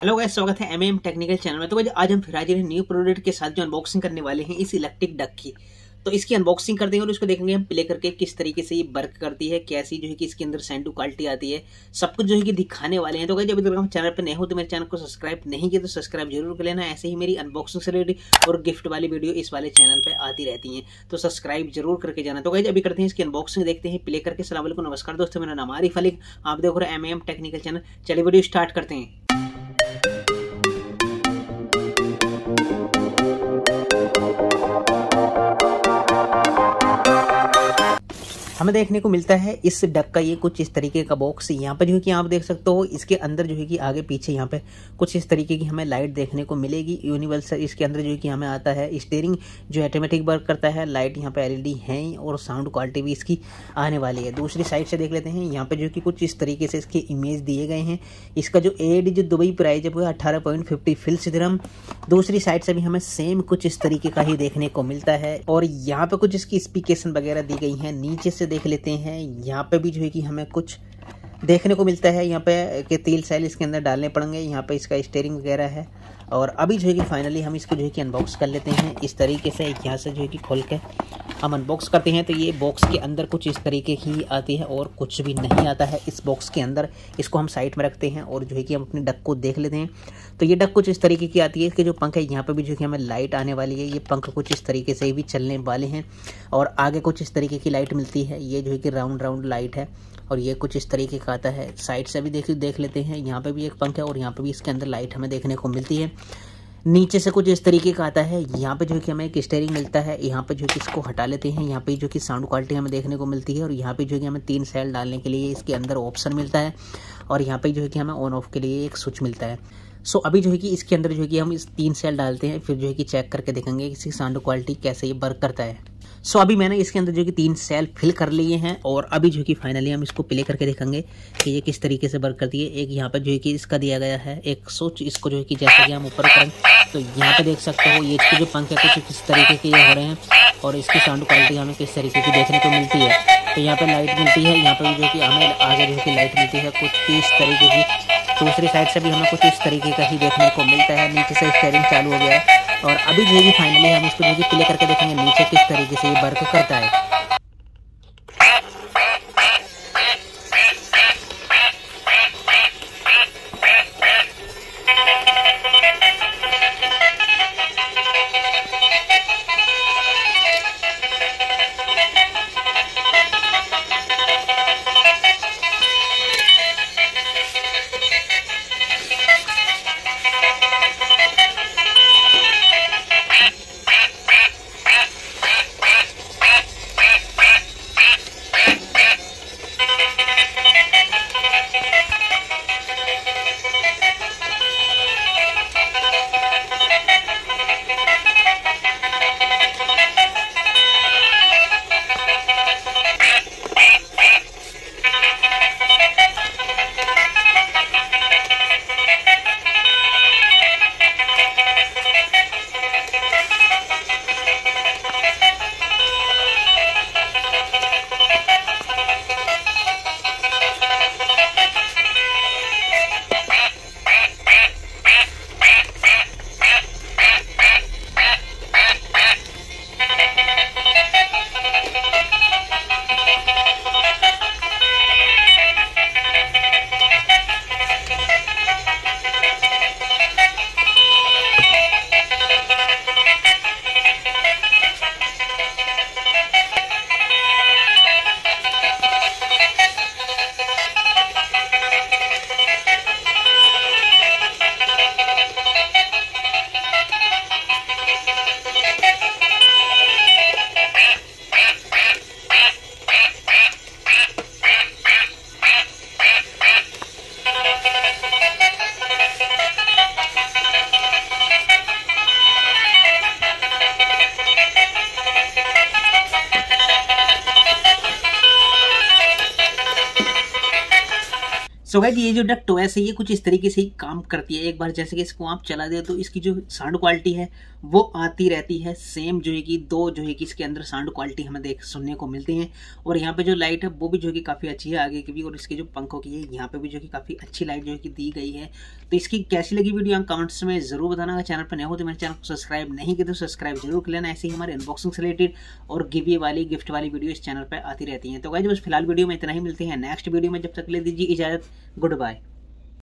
Hello guys स्वागत है MM technical channel में। तो भाई, आज हम फिर हाजिर हैं न्यू प्रोडक्ट के साथ जो अनबॉक्सिंग करने वाले हैं, इस इलेक्ट्रिक डक की। तो इसकी अनबॉक्सिंग करते हैं और इसको देखेंगे हम प्ले करके किस तरीके से ये वर्क करती है, कैसी जो है कि इसके अंदर सेंटू क्वालिटी आती है, सब कुछ जो है कि दिखाने वाले हैं। तो अगर जब तक हम चैनल पर नए हो तो मेरे चैनल को सब्सक्राइब नहीं किया तो सब्सक्राइब ज़रूर कर लेना। ऐसे ही मेरी अनबॉक्सिंग से रिलेटेड और गिफ्ट वाली वीडियो इस वाले चैनल पर आती रहती है। तो सब्सक्राइब ज़रूर करके जाना। तो गाइज़ अभी करते हैं इसकी अनबॉक्सिंग देखते हैं प्ले करके। सलाम नमस्कार दोस्तों, मेरा नाम आरिफ अली। आप देखो रहे हैं एम टेक्निकल चैनल चलिए वीडियो स्टार्ट करते हैं। हमें देखने को मिलता है इस डक का ये कुछ इस तरीके का बॉक्स यहाँ पर जो कि आप देख सकते हो इसके अंदर जो है कि आगे पीछे यहाँ पे कुछ इस तरीके की हमें लाइट देखने को मिलेगी। यूनिवर्सल इसके अंदर जो है कि हमें आता है। स्टेयरिंग जो ऑटोमेटिक वर्क करता है। लाइट यहाँ पे एलईडी है और साउंड क्वालिटी भी इसकी आने वाली है। दूसरी साइड से देख लेते हैं। यहाँ पे जो कि कुछ इस तरीके से इसके इमेज दिए गए हैं। इसका जो एड जो दुबई प्राइस है, वो अठारह पॉइंट फिफ्टी फिल्स दिरम दूसरी साइड से भी हमें सेम कुछ इस तरीके का ही देखने को मिलता है। और यहाँ पे कुछ इसकी स्पीकेशन वगैरह दी गई है। नीचे से देख लेते हैं। यहाँ पे भी जो है कि हमें कुछ देखने को मिलता है। यहाँ पे कि तेल सेल इसके अंदर डालने पड़ेंगे। यहाँ पे इसका स्टेयरिंग वगैरह है। और अभी जो है कि फाइनली हम इसको जो है कि अनबॉक्स कर लेते हैं। इस तरीके से यहाँ से जो है कि खोल के हम अनबॉक्स करते हैं तो ये बॉक्स के अंदर कुछ इस तरीके की आती है और कुछ भी नहीं आता है। इस बॉक्स के अंदर इसको हम साइड में रखते हैं और जो है कि हम अपने डक को देख लेते हैं। तो ये डक कुछ इस तरीके की आती है कि जो पंख है, यहाँ पर भी जो कि हमें लाइट आने वाली है। ये पंख कुछ इस तरीके से भी चलने वाले हैं और आगे कुछ इस तरीके की लाइट मिलती है। ये जो है कि राउंड राउंड लाइट है और ये कुछ इस तरीके का आता है। साइड से भी देख देख लेते हैं। यहाँ पे भी एक पंख है और यहाँ पे भी इसके अंदर लाइट हमें देखने को मिलती है। नीचे से कुछ इस तरीके का आता है। यहाँ पे जो है कि हमें एक स्टेयरिंग मिलता है। यहाँ पे जो कि इसको हटा लेते हैं। यहाँ पे जो कि साउंड क्वालिटी हमें देखने को मिलती है और यहाँ पे जो कि हमें तीन सेल डालने के लिए इसके अंदर ऑप्शन मिलता है और यहाँ पे जो है कि हमें ऑन ऑफ़ के लिए एक स्विच मिलता है। सो अभी जो है कि इसके अंदर जो है कि हम इस तीन सेल डालते हैं। फिर जो है कि चेक करके देखेंगे इसकी साउंड क्वालिटी कैसे ये वर्क करता है। सो अभी मैंने इसके अंदर जो कि तीन सेल फिल कर लिए हैं और अभी जो कि फाइनली हम इसको प्ले करके देखेंगे कि ये किस तरीके से वर्क करती है। एक यहाँ पर जो है कि इसका दिया गया है, एक सोच इसको जो है कि जैसे कि हम ऊपर करें तो यहाँ पे देख सकते हो, ये इसके जो पंख है, कुछ किस तरीके के ये हो रहे हैं और इसकी साउंड क्वालिटी हमें किस तरीके की देखने को मिलती है। तो यहाँ पर लाइट मिलती है, यहाँ पर जो कि हमें आगे जो कि लाइट मिलती है, कुछ इस तरीके की। दूसरी साइड से भी हमें कुछ इस तरीके का ही देखने को मिलता है। नीचे से स्टेयरिंग चालू हो गया है। और अभी जो है फाइनली हम इसको जो है प्ले करके देखेंगे, नीचे किस तरीके से ये वर्क करता है। सो गाइज़ ये जो डक टॉयस है ये कुछ इस तरीके से ही काम करती है। एक बार जैसे कि इसको आप चला दे तो इसकी जो साउंड क्वालिटी है, वो आती रहती है। सेम जो है कि दो जो है कि इसके अंदर साउंड क्वालिटी हमें देख, सुनने को मिलती है। और यहाँ पे जो लाइट है, वो भी जो है कि काफ़ी अच्छी है आगे की भी, और इसके जो पंखों की है, यहाँ पे भी जो कि काफ़ी अच्छी लाइट जो है कि दी गई है। तो इसकी कैसी लगी वीडियो, आप कमेंट्स में ज़रूर बताना। अगर चैनल पर नहीं हो तो मेरे चैनल को सब्सक्राइब नहीं किया तो सब्सक्राइब ज़रूर कर लेना। ऐसे ही हमारे अनबॉक्सिंग से रिलेटेड और गिवे वाली गिफ्ट वाली वीडियो इस चैनल पर आती रहती है। तो गाइज़ बस फ़िलहाल वीडियो में इतना ही। मिलते हैं नेक्स्ट वीडियो में। जब तक ले दीजिए इजाज़त। Good bye